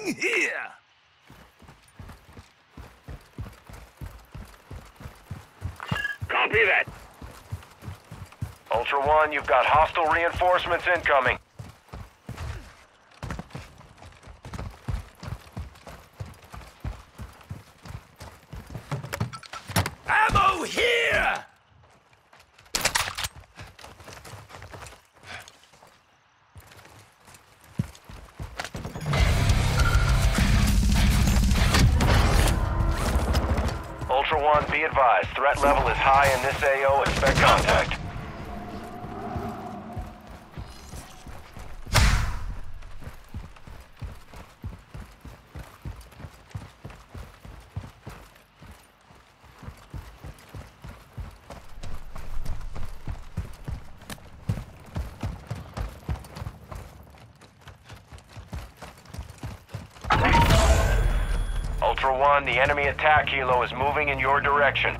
here! Copy that. Ultra One, you've got hostile reinforcements incoming. Ultra One, be advised. Threat level is high in this AO. Expect contact. Ultra One, the enemy attack helo is moving in your direction.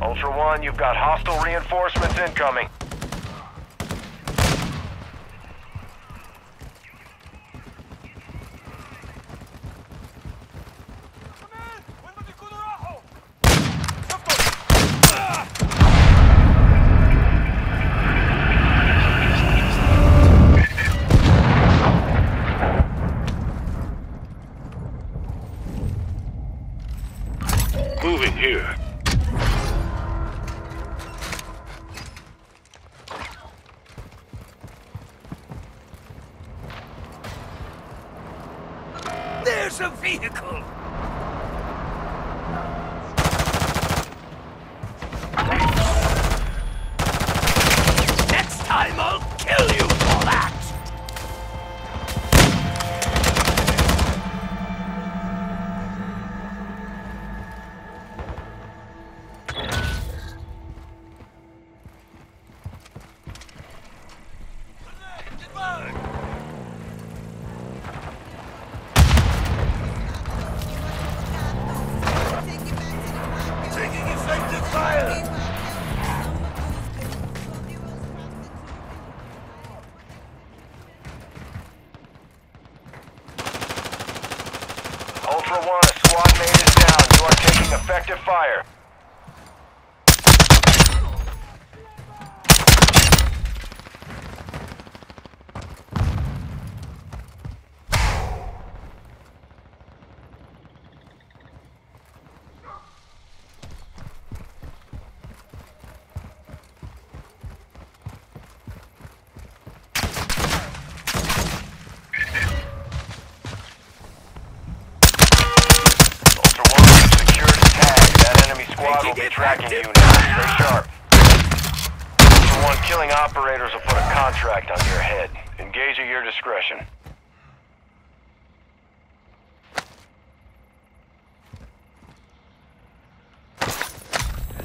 Ultra One, you've got hostile reinforcements incoming. Effective fire.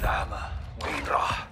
Dáma, Guido.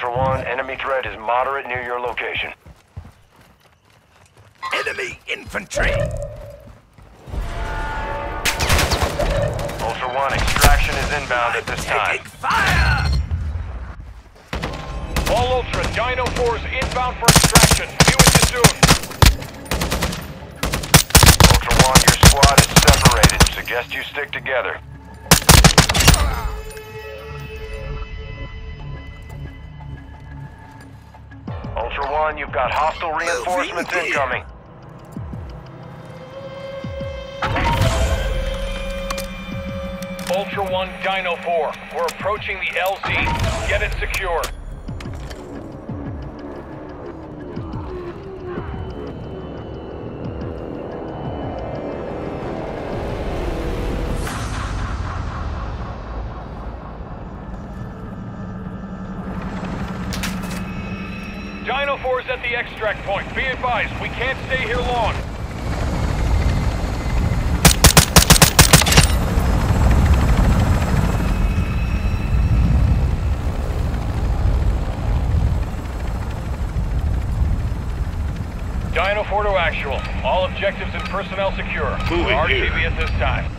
Ultra One, enemy threat is moderate near your location. Enemy infantry! Ultra One, extraction is inbound at this time. Fire! All Ultra, Dino 4's inbound for extraction. View it soon. Ultra One, your squad is separated. Suggest you stick together. Ultra One, you've got hostile reinforcements incoming. Ultra One, Dino 4. We're approaching the LZ. Get it secure. Extract point. Be advised, we can't stay here long. Dino 4 to actual. All objectives and personnel secure. Moving RTB at this time.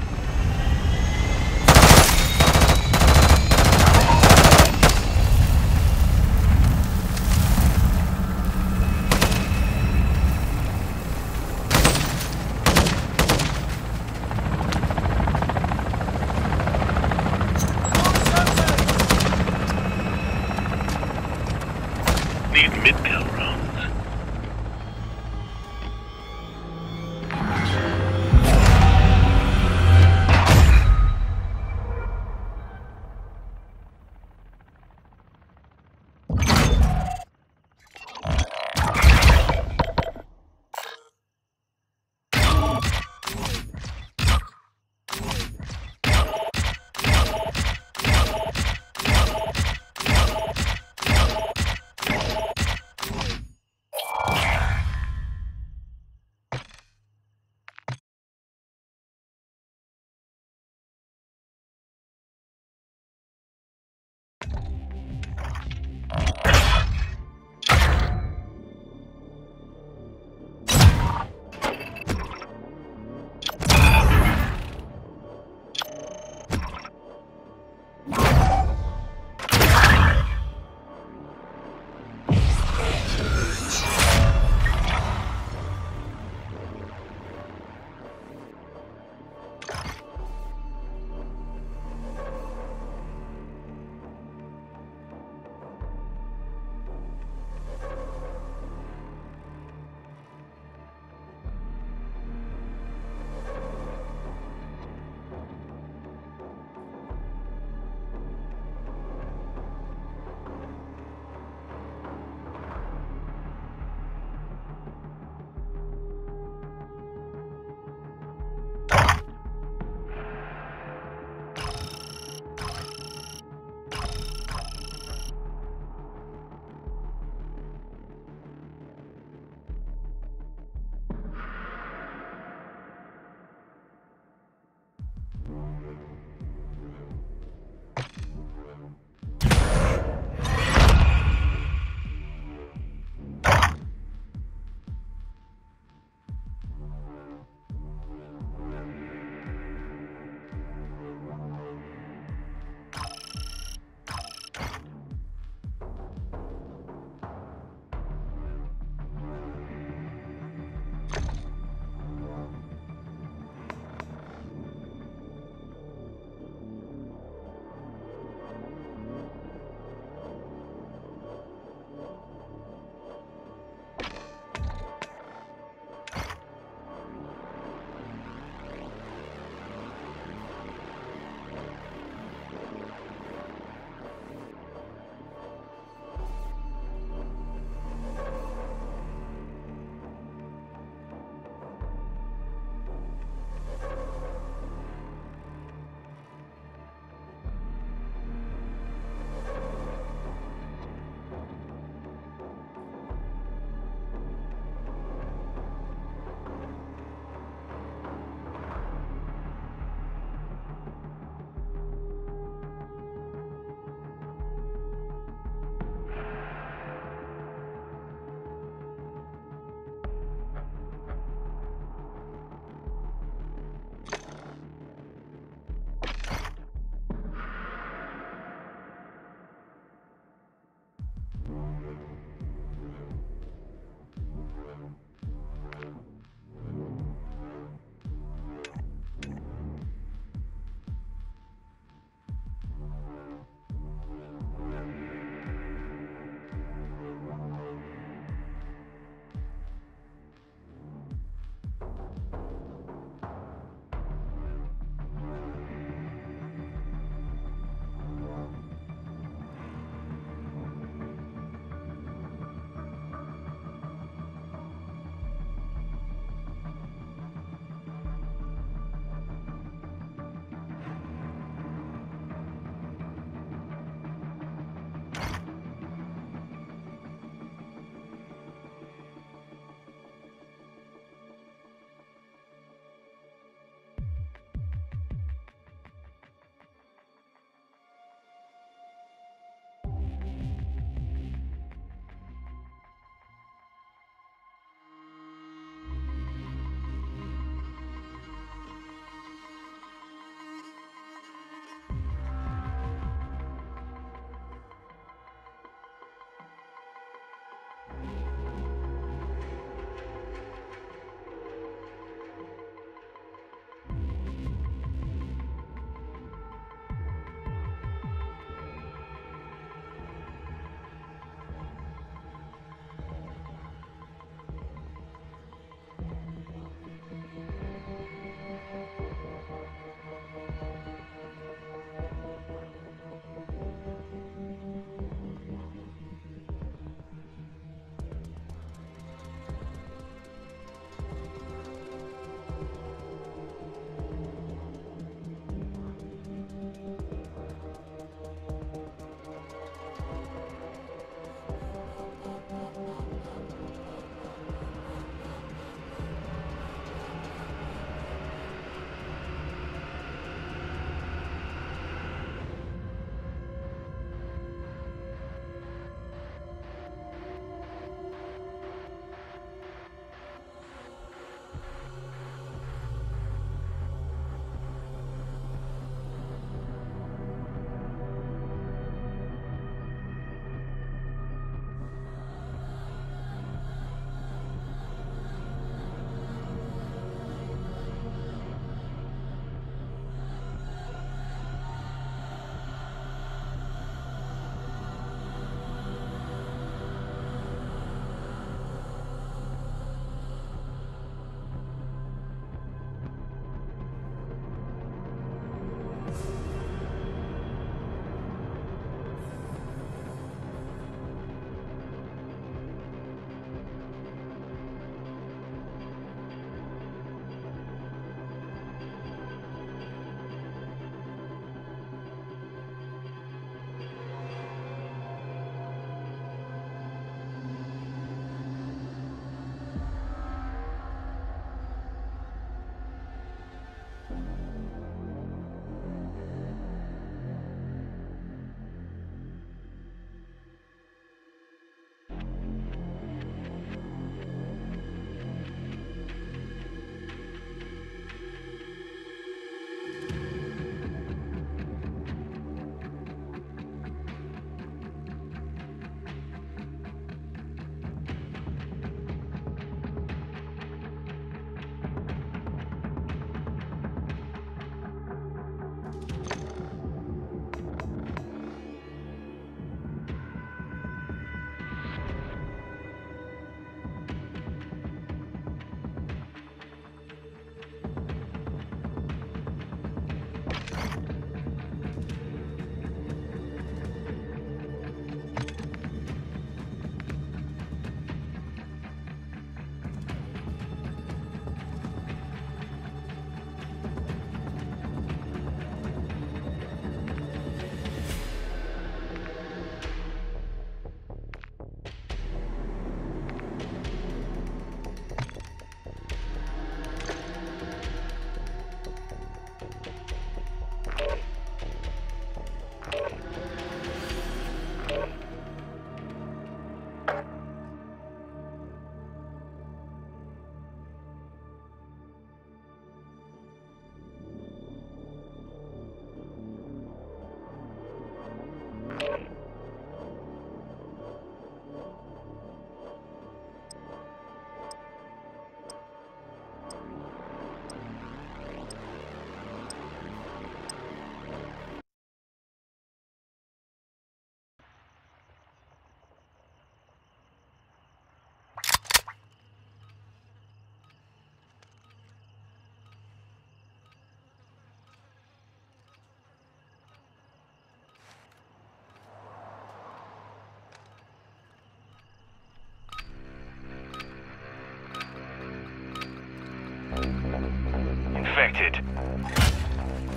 Infected.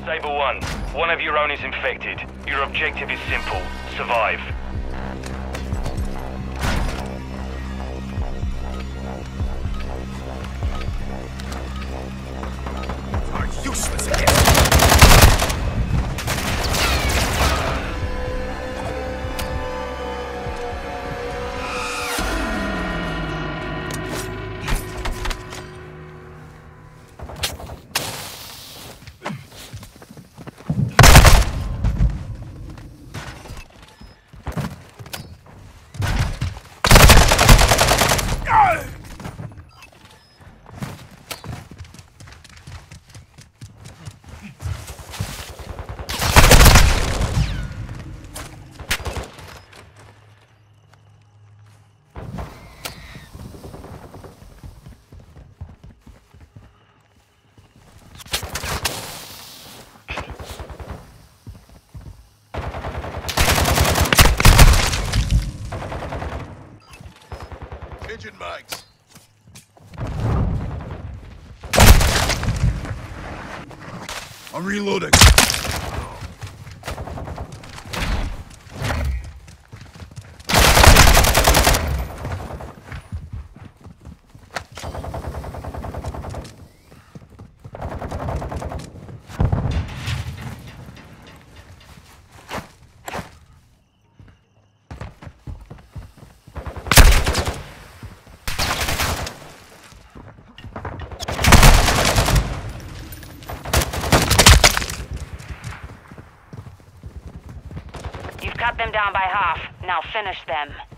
Saber 1, one of your own is infected. Your objective is simple. Survive. Engine mags. I'm reloading. You've cut them down by half. Now finish them.